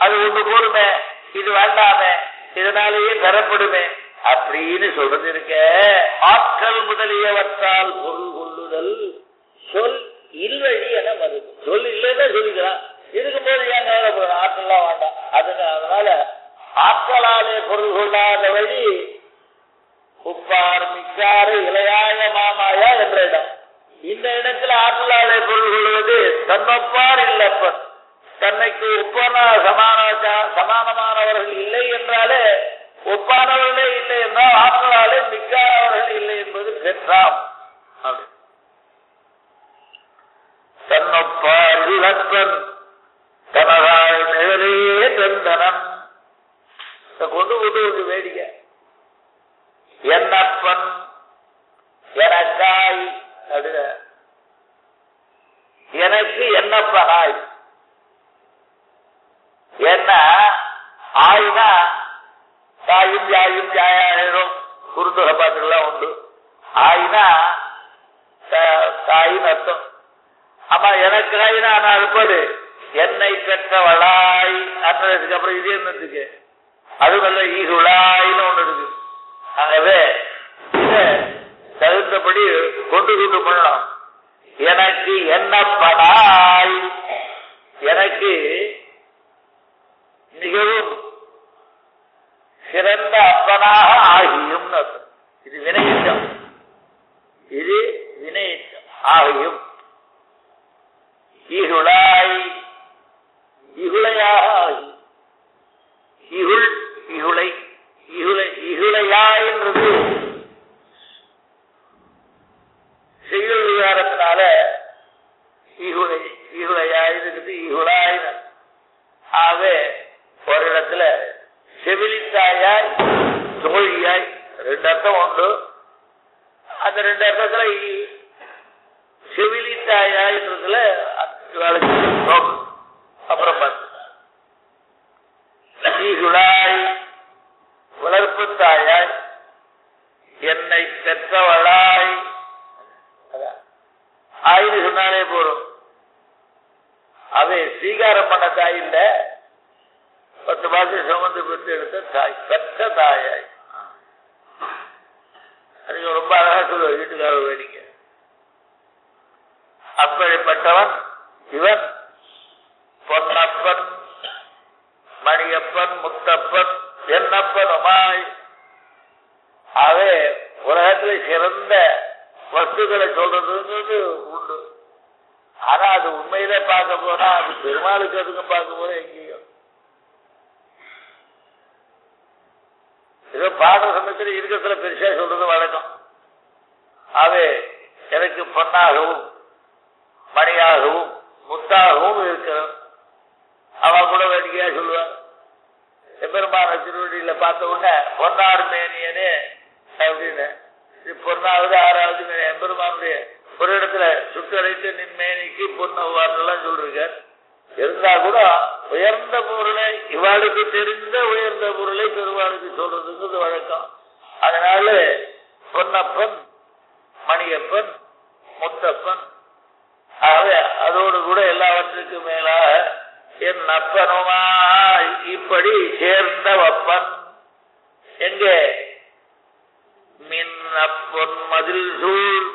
Speaker 1: அது ஒன்று போருமே இது வேண்டாமே இதனாலேயே தரப்படுமே. அப்படின்னு சொல்றது இருக்க. ஆட்கள் முதலியவற்றால் பொருள் கொள்ளுதல் சொல் இல்வழி என மறுது சொல் இல்லைன்னா சொல்லிக்கலாம். இருக்கும்போது ஏன் கவலைப்படுற ஆற்றல்லாம் வேண்டாம். அதனால ஆற்றலாலே பொருள் கொள்ளாத வழி உப்பார் மிக்காறு இளையாய மாமாயா என்ற இடம். இந்த இடத்துல ஆற்றலாலே பொருள் கொள்வது தன்னொப்பார் இல்லப்பன். தன்னைக்கு ஒப்பான சமான சமானமானவர்கள் இல்லை என்றாலே ஒப்பானவர்களே இல்லை என்றால் ஆற்றலாலே மிக்காதவர்கள் இல்லை என்பது பெற்றாம். அப்படி. தன்னொப்பார் தனதாய் நிழலே தந்தனம் கொண்டு கொண்டு ஒரு வேடிக்கை. என்னப்பன்? எனக்காய். அப்படின்னா எனக்கு என்னப்பனாய்? என்ன? ஆயினா தாயும் யாயும் யாயும் குறுந்தொகை பாட்டுகள்லாம் உண்டு ஆயினா தாயின் அர்த்தம் ஆமா எனக்கு ஆயினா நான் இருப்பது என்னை பெற்றவளாய் அன்றதுக்கு அப்புறம் இது என்னத்துக்கு அது நல்ல ஈகுளாய்னு ஒண்ணு இருக்கு ஆகவே இதை தகுந்தபடி கொண்டு கொண்டு பண்ணலாம் எனக்கு என்னப்படாய் எனக்கு மிகவும் சிறந்த அப்பனாக ஆகியும் இது வினையிட்டம் இது வினையிட்டம் ஆகியும். இகுளாய் இகுளையாக ஆகி. இகுள் இகுளை இகுளை இகுளையா என்றது. செய்யுள் விகாரத்தினால இகுளை இகுளையாய் இருக்குது இகுளாய் ஆகவே ஒரு இடத்துல செவிலித்தாயாய் தோழியாய் ரெண்டு அர்த்தம் உண்டு. அந்த ரெண்டு அர்த்தத்துல இ- செவிலித்தாயாய்ன்றதுல அப்புறம் பார்த்து ஈகுளாய் வளர்ப்பு தாயாய் என்னை பெற்றவளாய். ஆயுது சொன்னாலே போதும். அவை ஸ்வீகாரம் பண்ண தாய் பத்து சுமந்து பெற்று எடுத்த தாய் பெற்ற தாயாய் அதுக்கு ரொம்ப அழகா சொல்லுவார் வீட்டுக்காக வேடிக்கை. அப்படிப்பட்டவன் இவன் பொன்னப்பன் மணியப்பன் முத்தப்பன் என்னப்பன் உமாய் ஆகவே உலகத்துல சிறந்த வஸ்துக்களை சொல்றதுங்கிறது உண்டு. ஆனா அது உண்மையில பார்க்க போனா அது பெருமாளுக்கு அதுக்கும் பார்க்க போனா எங்கேயும் ஏதோ பாடுற சமயத்தில் இருக்கிறதுல பெருசா சொல்றது வழக்கம். அது எனக்கு பொன்னாகவும் மணியாகவும் முத்தாகவும் இருக்கிறான். அவன் கூட வேடிக்கையா சொல்லுவான் எம்பெருமான திருவடியில பார்த்த உடனே பொன்னார் மேனியனே அப்படின்னு. இது பொன்னாவது ஆறாவது எம்பெருமானுடைய ஒரு இடத்துல சுற்றரைத்து நின் மேனிக்கு எல்லாம் சொல்றீங்க இருந்தா கூட உயர்ந்த பொருளை இவாளுக்கு தெரிந்த உயர்ந்த பொருளை பெருவாளுக்கு சொல்றதுங்கிறது வழக்கம். அதனால பொன்னப்பன் மணியப்பன் முத்தப்பன் ஆகவே அதோடு கூட எல்லாவற்றுக்கும் மேலாக என் அப்பனுமா இப்படி சேர்ந்த வப்பன் எங்கே? மின்னப்பொன் மதில் சூழ்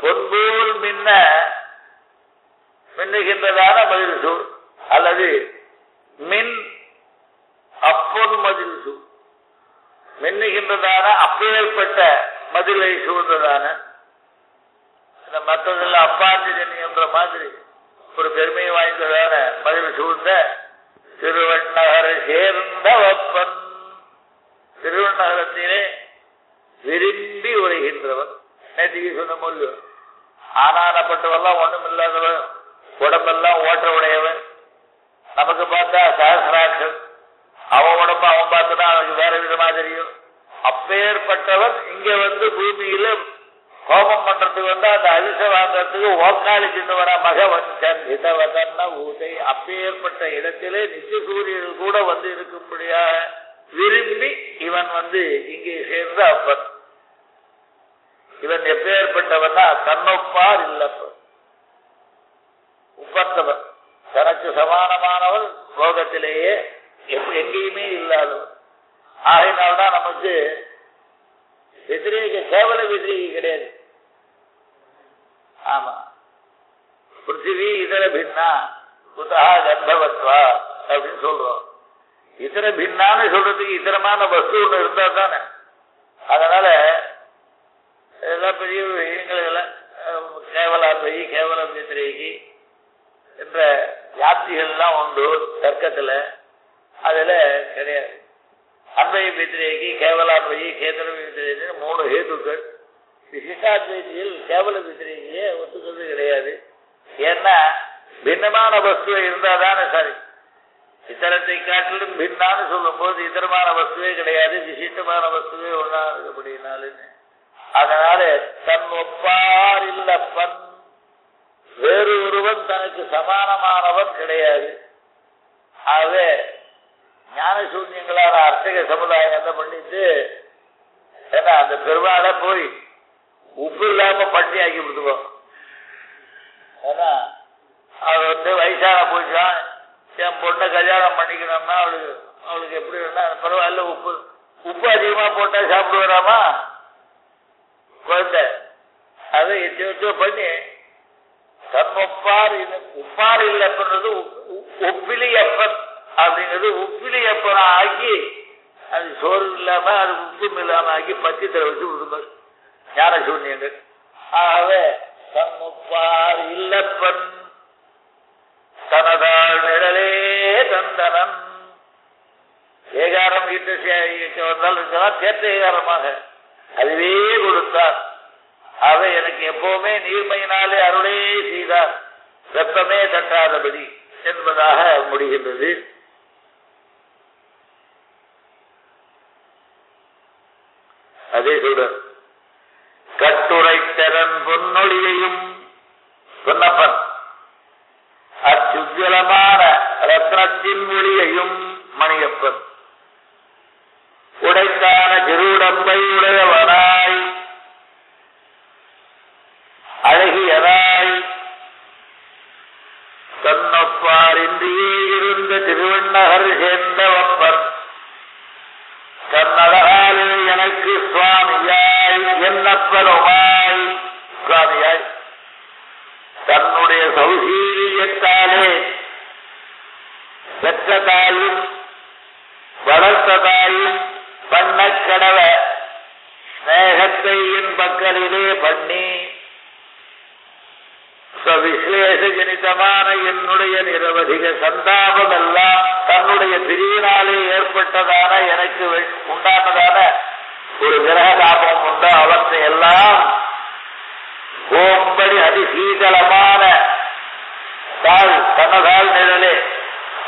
Speaker 1: பொன்போல் மின்ன மின்னுகின்றதான மதில் அல்லது மின் அப்பொன் மதில் சூழ் மின்னுகின்றதான அப்பேற்பட்ட மதிலை சூழ்ந்ததான இந்த மற்றதெல்லாம் அப்பாஞ்சனி என்ற மாதிரி ஒரு பெருமை வாய்ந்ததான மதில் சூழ்ந்த திருவண்ணகரை சேர்ந்த வப்பன் திருவண்ணகரத்திலே விரும்பி உரைகின்றவன். நேற்றுக்கு சொன்ன மொழி ஆனானப்பட்டவெல்லாம் ஒண்ணும் இல்லாதவன் உடம்பெல்லாம் ஓட்ட உடையவன் நமக்கு பார்த்தா சகசிராட்சன். அவன் உடம்பு அவன் பார்த்தனா அவனுக்கு வேற விதமா தெரியும். அப்பேற்பட்டவன் இங்க வந்து பூமியில ஹோமம் பண்றதுக்கு வந்து அந்த அரிச வாங்கறதுக்கு ஓக்காளி சின்னவரா மகவன் இதவதன்ன ஊதை. அப்பேற்பட்ட இடத்திலே நித்திய சூரியன் கூட வந்து இருக்கும்படியாக விரும்பி இவன் வந்து இங்கே சேர்ந்த அப்பன் இவன் எப்பேற்பட்டவன்னா தன்னொப்பார் இல்லப்பன் உப்பத்தவன் தனக்கு சமானமானவன் லோகத்திலேயே எங்கேயுமே இல்லாதவன். ஆகையினால்தான் நமக்கு வெதிரேக கேவல வெதிரேகி கிடையாது. ஆமா. பிருத்திவி இதர பின்னா குதா கர்ப்பவத்வா அப்படின்னு சொல்றோம். இதர பின்னான்னு சொல்றதுக்கு இதரமான வஸ்து ஒண்ணு இருந்தா தானே அதனால பதிவு பெரிய கேவலா கேவலாத்வகி கேவல மித்ரேகி என்ற வியாப்திகள் எல்லாம் உண்டு தர்க்கத்துல. அதுல கிடையாது. அன்பய மித்ரேகி கேவலா கேவலாத்வகி கேந்திர வித்திரேகி மூணு ஹேதுக்கள். விசிஷ்டாத்வைதியில் கேவல வித்திரேகியே ஒத்துக்கிறது கிடையாது. ஏன்னா பின்னமான வஸ்துவை இருந்தாதானே சரி. இத்தரத்தை காட்டிலும் பின்னான்னு சொல்லும் போது இதரமான வஸ்துவே கிடையாது விசிஷ்டமான வஸ்துவே ஒன்னா இருக்கக்கூடியனாலுன்னு அதனால தன் ஒப்பார் இல்லப்பன் வேறு ஒருவன் தனக்கு சமானமானவன் கிடையாது. ஆகவே ஞான சூன்யங்களான அர்த்தக சமுதாயம் என்ன பண்ணிட்டு ஏன்னா அந்த பெருமாளை போய் உப்பு இல்லாம பட்டி ஆக்கி விடுவோம் ஏன்னா அவ வந்து வயசான போயிட்டான் என் பொண்ணை கல்யாணம் பண்ணிக்கணும்னா அவளுக்கு அவளுக்கு எப்படி வேணா பரவாயில்ல உப்பு உப்பு அதிகமா போட்டா சாப்பிடுவாராமா? குழந்தை அதை எச்சு பண்ணி தன் ஒப்பார் உப்பார் இல்லப்பன்றது ஒப்பிலி அப்பன் அப்படிங்கிறது உப்பிலியப்பனை ஆக்கி அது சோறு இல்லாம அது உப்பும் இல்லாம ஆக்கி பச்சை வச்சு விடுங்கள் ஞான சூன்யங்கள் ஆகவே தன் ஒப்பார் இல்லப்பன் தனதாள் நிழலே தந்தனன். ஏகாரம் ஈட்டு வந்தால் இருக்கலாம் தேற்ற ஏகாரமாக. அதுவே கொடுத்தார். அவை எனக்கு எப்பவுமே நீர்மையினாலே அருளே செய்தார். வெப்பமே தட்டாதபடி என்பதாக முடிகின்றது. அதே சொல்ற கட்டுரை திறன் பொன்னொழியையும் சொன்னப்பன். அச்சுஜலமான ரத்னத்தின் ஒளியையும் மணியப்பன். உடைத்தான திருடம்பை உடையவனாய். அழகியதாய் தன்னொப்பாரின்றியே இருந்த திருவண்ணகர் சேர்ந்தவப்பர் தன்னழகாலே எனக்கு சுவாமியாய் என்னப்பருமா சுவாமியாய் தன்னுடைய சௌசீரியத்தாலே பெற்ற தாயும் வளர்த்த தாயும் பண்ண கடவ ஸ்நேகத்தை என் பக்கலிலே பண்ணி விசேஷ ஜனிதமான என்னுடைய நிரவதிக சந்தாபம் எல்லாம் தன்னுடைய பிரிவினாலே ஏற்பட்டதான எனக்கு உண்டானதான ஒரு கிரக தாபம் உண்டு. அவற்றை எல்லாம் ஓம்படி அதிசீதளமான தாள் தன்னதால் நிழலே.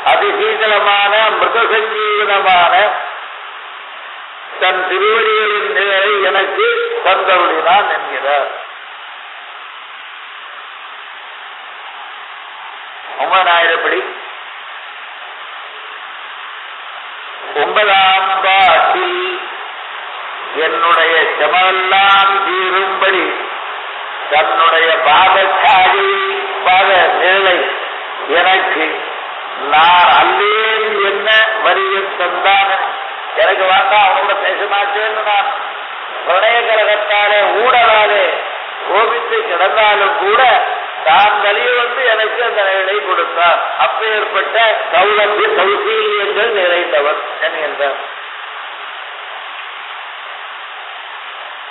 Speaker 1: அதிசீதளமான மிருகசஞ்சீவனமான தன் திருவடிகளின் நிழலை எனக்கு தந்தருளினான் என்கிறார். ஒன்பதாயிரப்படி ஒன்பதாம் பாட்டில் என்னுடைய செமவெல்லாம் தீரும்படி தன்னுடைய பாதச்சாடி பாத நிழலை எனக்கு நான் அல்லேன் என்ன வரியும் தந்தான் எனக்கு வேண்டாம் அவங்கள பேச மாட்டேன்னு நான் பிரணய கழகத்தாலே ஊடலாலே கோபித்து கிடந்தாலும் கூட தான் வழியை வந்து எனக்கு அந்த நிலை கொடுத்தார் அப்பேற்பட்ட சௌலபி சௌசீலியங்கள் நிறைந்தவர் என்கின்றார்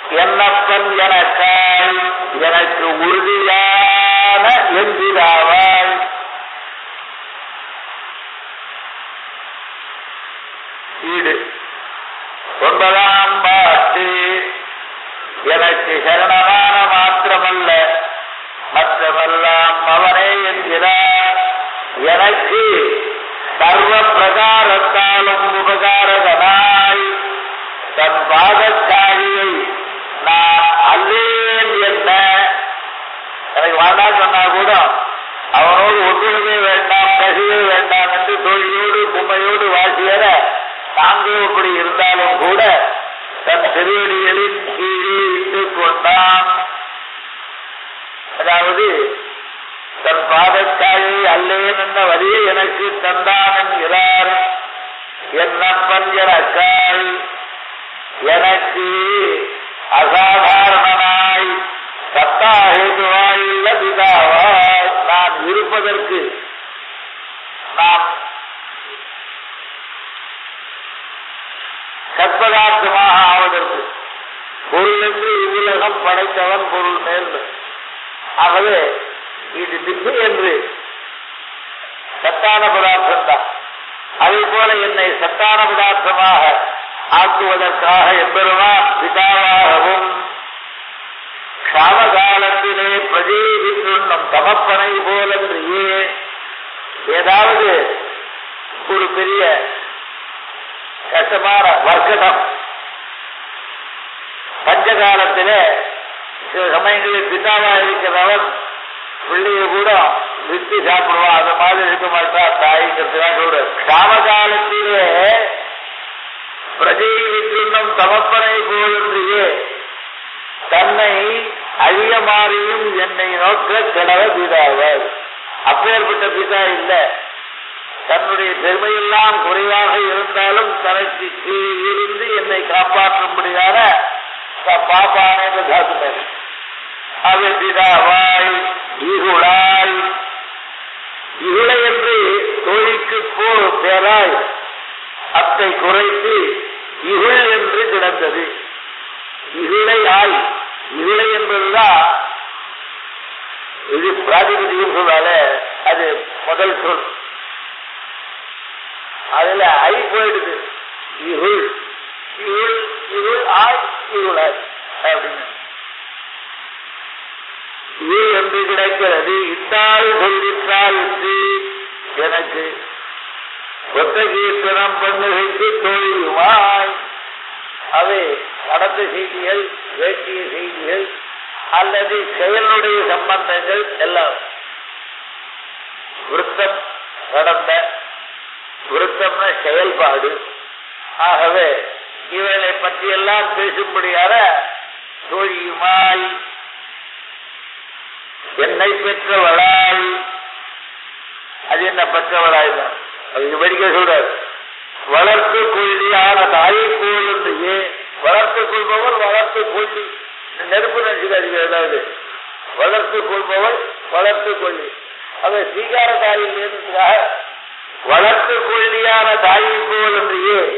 Speaker 1: என்னப்பன் எனக்காய் எனக்கு உறுதியான எந்திராவாய் ஈடு. ஒன்பதாம் பாட்டு. எனக்கு சரணமான மாத்திரமல்ல. என்கிறார் எனக்கு சர்வ பிரகாரத்தாலும் உபகாரகனாய் தன் பாதக்காரியை நான் அல்லேன் என்ன? எனக்கு வேண்டாம் சொன்னா கூட அவனோடு ஒன்றுமே வேண்டாம் பசியே வேண்டாம் என்று தோழியோடு கும்மையோடு வாசியற தாங்களும் அப்படி இருந்தாலும் கூட தன் திருவடிகளின் கீழே இட்டுக் கொண்டான். அதாவது தன் பாதத்தாயை அல்லேன் என்ற வழியை எனக்கு தந்தான் என்கிறார் என்னப்பன் எனக்காய் எனக்கு அசாதாரணனாய் சத்தாஹேதுவாயுள்ள பிதாவாய் நான் இருப்பதற்கு நான் சத்பதார்த்தமாக ஆவதற்கு பொருள் என்று இவ்வுலகம் படைத்தவன் பொருள் மேல். ஆகவே இது திப்பு என்று சத்தான பதார்த்தம் தான் அதே போல என்னை சத்தான பதார்த்தமாக ஆக்குவதற்காக எம்பெருமா பிதாவாகவும் க்ஷாமகாலத்திலே பிரஜேகின்றும் தமப்பனை போலன்றியே ஏதாவது ஒரு பெரிய கஷ்டமான வர்க்கடம் பஞ்சகாலத்திலே சில சமயங்களில் பிதாவா இருக்கிறவன் பிள்ளைய கூட வித்து சாப்பிடுவோம் அந்த மாதிரி இருக்க மாட்டா. தாய்ங்கிறதுக்காக சொல்ற. காலத்திலே பிரஜையை விற்றுண்ணும் தமப்பனை போலன்றியே தன்னை அழிய மாறியும் என்னை நோக்க கிடவ பிதாவர் அப்பேற்பட்ட பீதா இல்லை. தன்னுடைய பெருமையெல்லாம் குறைவாக இருந்தாலும் தனக்கு கீழ் இருந்து என்னை காப்பாற்றும்படியான பாப்பானே தாக்குமே அவர் பிதாவாய் இகுளாய் இகுளை என்று தோழிக்கு போல் பேராய் அத்தை குறைத்து இருள் என்று கிடந்தது. இகுளை ஆய் இருளை என்பதுதான் இது பிராதிபதியும் சொன்னால அது முதல் சொல். அதுல ஐ போயிடுது. இருள் இகுள் இகுள் ஆய் இகுளாய் அப்படின்னு. இது என்று கிடைக்கிறது. இட்டால் சொல்லிட்டால் என்று எனக்கு ஒத்த கீர்த்தனம் பண்ணுகைக்கு தோழியுமாய் அவை நடந்த செய்திகள் வேண்டிய செய்திகள் அல்லது செயலுடைய சம்பந்தங்கள் எல்லாம். விருத்தம் நடந்த விருத்தம்னா செயல்பாடு. ஆகவே இவர்களை பற்றியெல்லாம் பேசும்படியான தோழியுமாய் என்னை பெற்றவளாய். அது என்ன பெற்றவளாய் தான் அது படிக்க சொல்றார். வளர்த்து கொள்ளியான தாயை போல் என்று ஏன் வளர்த்து கொள்பவர் வளர்த்து கொள்ளி. நெருப்பு நினைச்சுக்காதீங்க ஏதாவது வளர்த்து கொள்பவள் வளர்த்து கொள்ளி. அதை சீகார தாயில் வளர்த்து கொள்ளியான தாயை போல் என்று ஏன்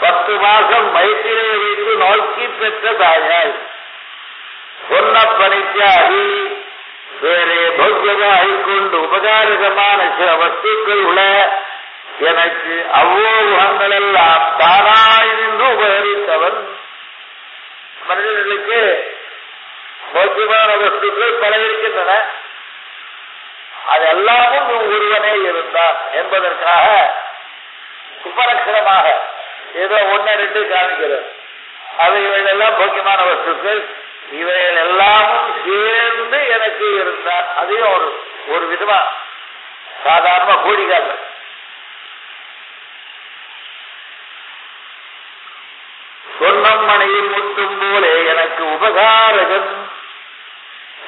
Speaker 1: பத்து மாசம் வயிற்றிலே வைத்து நோக்கி பெற்ற தாயாய். சொன்ன பணிக்காகி வேறே பௌத்தியமாய் கொண்டு உபகாரகமான சில வஸ்துக்கள் உள்ள எனக்கு அவ்வோகங்கள் எல்லாம் தானாய் நின்று உபகரித்தவன். மனிதர்களுக்கு பௌத்தியமான வஸ்துக்கள் பல இருக்கின்றன. அது எல்லாமும் ஒருவனே இருந்தான் என்பதற்காக உபலட்சணமாக ஏதோ ஒன்னு ரெண்டு காமிக்கிறது அவைகள் எல்லாம் முக்கியமான வஸ்துக்கள். இவைகள் எல்லாமும் சேர்ந்து எனக்கு இருந்தார் அதையும் ஒரு ஒரு விதமா சாதாரண கூடிக்காக சொன்னம் மனையில் முட்டும் போலே எனக்கு உபகாரகன்.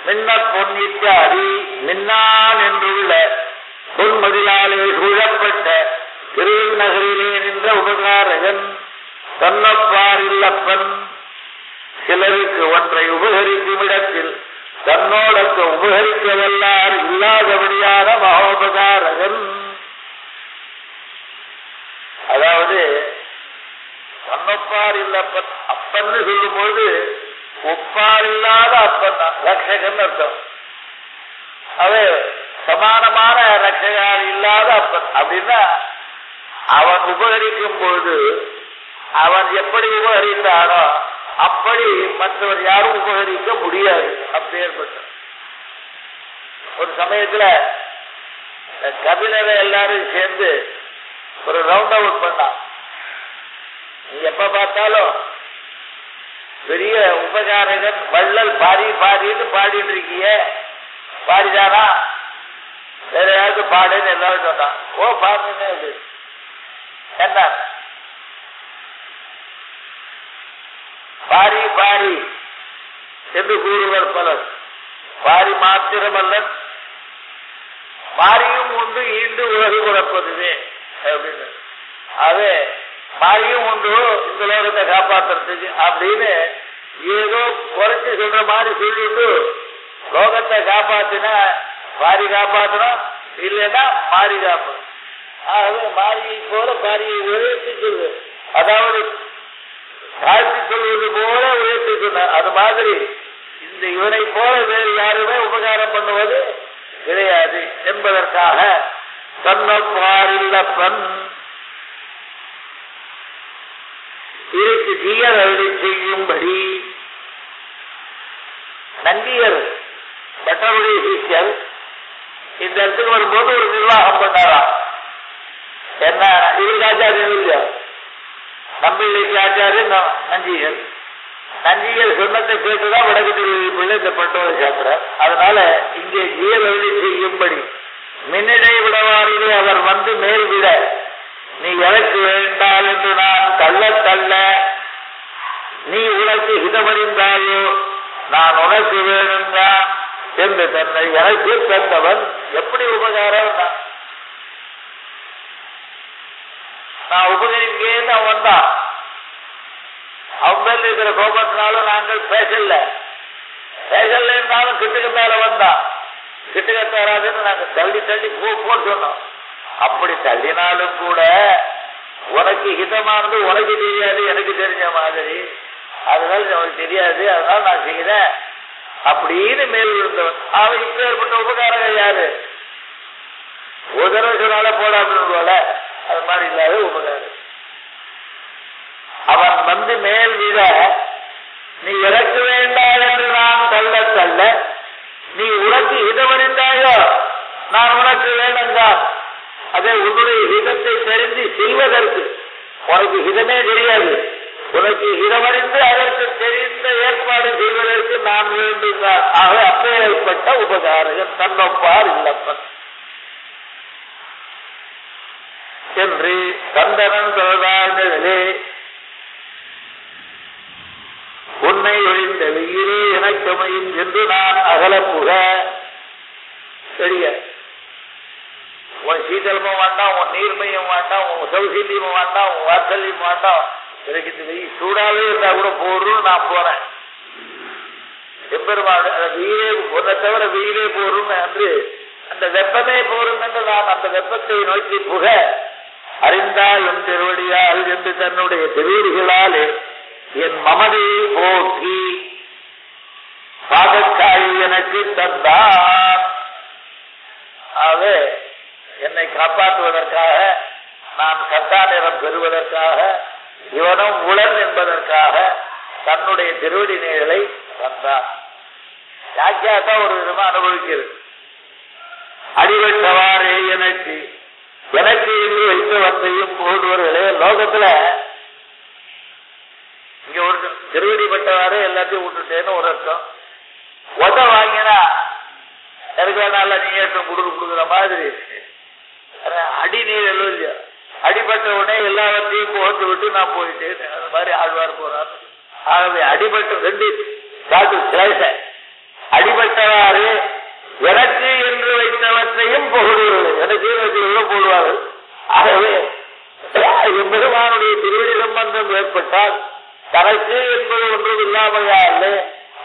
Speaker 1: மின்ன பொன்னிட்ட அடி மின்னான் என்றுள்ள பொன்மதியாலே சூழப்பட்ட திருநகரிலே நின்ற உபகாரகன். தன்னப்பாரில்லப்பன் சிலருக்கு ஒன்றை உபகரிக்கும் இடத்தில் தன்னோடக்கு உபகரிக்கவல்லார் இல்லாதபடியான மகோபகாரகன். அதாவது தன்னப்பார் இல்லப்பன் அப்பன்னு சொல்லும்போது ஒப்பார் இல்லாத அப்பன் ரட்சகன் அர்த்தம். அது சமானமான ரட்சகார் இல்லாத அப்பன். அப்படின்னா அவன் உபகரிக்கும் பொழுது அவன் எப்படி உபகரித்தானோ அப்படி மற்றவர் யாரும் உபகரிக்க முடியாது. அப்பேற்பட்ட. ஒரு சமயத்துல கபிலரை எல்லாரும் சேர்ந்து ஒரு ரவுண்ட் அவுட் பண்ணான் நீ எப்ப பார்த்தாலும் பெரிய உபகாரகன் வள்ளல் பாடி பாடின்னு பாடிட்டு இருக்கிய. பாடிதானா வேற யாருக்கு பாடுன்னு எல்லாரும் சொன்னான். ஓ பாடுன்னு என்ன? பாரி பாரி என்று கூறுவர் பலர். பாரி மாத்திரமல்ல மாறியும் உண்டு ஈண்டு உலகு குழப்பதுவே அப்படின்னு. அது பாரியும் உண்டு இந்த லோகத்தை காப்பாத்துறதுக்கு அப்படின்னு ஏதோ குறைச்சி சொல்ற மாதிரி சொல்லிட்டு லோகத்தை காப்பாத்தினா பாரி காப்பாத்தணும் இல்லைன்னா மாறி காப்பாற்றணும் ஆகவே மாரியை போல பாரியை உயர்த்தி சொல்வது அதாவது சாட்சி சொல்வது போல உயர்த்தி சொன்னார். அது மாதிரி இந்த இவனை போல வேறு யாருமே உபகாரம் பண்ணுவது கிடையாது என்பதற்காக தன்னப்பாரில்லப்பன் இருக்கு ஜீயர் அருளி செய்யும்படி நந்தியர் பட்டருடைய சிஷ்யர் இந்த இடத்துக்கு வரும்போது ஒரு நிர்வாகம் பண்ணாராம். என்ன? இவருக்கு ஆச்சாரியம் இல்லையா நம்பிள்ளைக்கு ஆச்சாரியன் ந- நஞ்சிகள் சொன்னத்தை கேட்டுதான் வடக்கு திருவிழா இந்த பட்டோட சாத்திரம் அதனால இங்கே ஜீயவழி செய்யும்படி மின்னிடை விடவாரிலே அவர் வந்து மேல் விட நீ எனக்கு வேண்டால் என்று நான் தள்ள தள்ள நீ உனக்கு இதமறிந்தாயோ நான் உனக்கு வேணுங்க என்று தன்னை எனக்கு தந்தவன் எப்படி உபகாரம்? நான் நான் உபகரிக்கேன்னு அவன் வந்தான். அவன் மேல இருக்கிற கோபத்தினாலும் நாங்கள் பேசல. பேசல இருந்தாலும் கிட்டுக்கு மேல வந்தான். கிட்டுக்க தராதுன்னு நாங்க தள்ளி தள்ளி போ போன்னு சொன்னோம். அப்படி தள்ளினாலும் கூட உனக்கு ஹிதமானது உனக்கு தெரியாது எனக்கு தெரிஞ்ச மாதிரி. அதனால உனக்கு தெரியாது அதனால நான் செய்கிறேன் அப்படின்னு மேல் விழுந்தவன். அவன் இப்ப ஏற்பட்ட உபகாரங்கள் யாரு? ஒரு தடவை சொன்னால போட போல அது மாதிரி இல்லாத உபகாரம். அவன் வந்து மேல் விட நீ இறக்க வேண்டாம் என்று நான் தள்ள தள்ள நீ உனக்கு ஹிதமறிந்தாயோ நான் உனக்கு வேணுங்கான் அதே உன்னுடைய ஹிதத்தை தெரிந்து செல்வதற்கு உனக்கு ஹிதமே தெரியாது. உனக்கு ஹிதமறிந்து அதற்கு தெரிந்த ஏற்பாடு செய்வதற்கு நான் வேண்டுங்கான் ஆக அப்பேற்பட்ட உபகாரகன் தன்னொப்பார் இல்லப்பன் என்று சந்தனன் தொடர்பார்களே உன்னை ஒழிந்த வெயிலே எனக்கமையும் என்று நான் அகலப்புக தெரிய உன் சீதளமும் வேண்டாம் உன் நீர்மையும் வேண்டாம் உன் சௌசல்யமும் வேண்டாம் உன் வாத்சல்யம் வேண்டாம். எனக்கு இந்த வெயில் சூடாவே இருந்தா கூட போடுறோம் நான் போறேன். எம்பெருமாள் வெயிலே உன்னை தவிர வெயிலே போரும் என்று அந்த வெப்பமே போரும் என்று நான் அந்த வெப்பத்தை நோக்கி புக. அறிந்தா என் திருவடியால் என்று தன்னுடைய திருவடிகளாலே என் மமதையை போக்கி பாதக்காய் எனக்கு தந்தார். ஆகவே என்னை காப்பாற்றுவதற்காக நான் கத்தா நிறம் பெறுவதற்காக இவனும் உளன் என்பதற்காக தன்னுடைய திருவடி நிழலை தந்தான் யாக்கியாத்தான் ஒரு விதமா அனுபவிக்கிறது. அடிவட்டவாறே எனக்கு எனக்கு என்று வைத்தவற்றையும் போடுவர்களே லோகத்துல இங்க ஒரு திருவடி பட்டவாறு எல்லாத்தையும் விட்டுட்டேன்னு ஒரு அர்த்தம். உத வாங்கினா எனக்கு நல்ல ஏற்றம் கொடுக்க கொடுக்குற மாதிரி ஆனா அடி நீர் எல்லாம் இல்லையா? அடிபட்ட உடனே எல்லாவற்றையும் போட்டு விட்டு நான் போயிட்டேன் அது மாதிரி ஆழ்வார் போறார். ஆகவே அடிபட்ட ரெண்டு காட்டு சிலைச அடிபட்டவாறு எனக்கு என்று வைத்தவற்றையும் புகழ்வார்கள் எனக்கு போடுவார்கள். ஆகவே பெருமானுடைய திருவிழி சம்பந்தம் ஏற்பட்டால் தனக்கு என்பது ஒன்றும் இல்லாமையாலே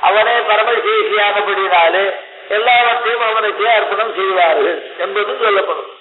Speaker 1: அவனே பரமசேஷியானபடினாலே எல்லாவற்றையும் அவனுக்கே அர்ப்பணம் செய்வார்கள் என்பதும் சொல்லப்படும்.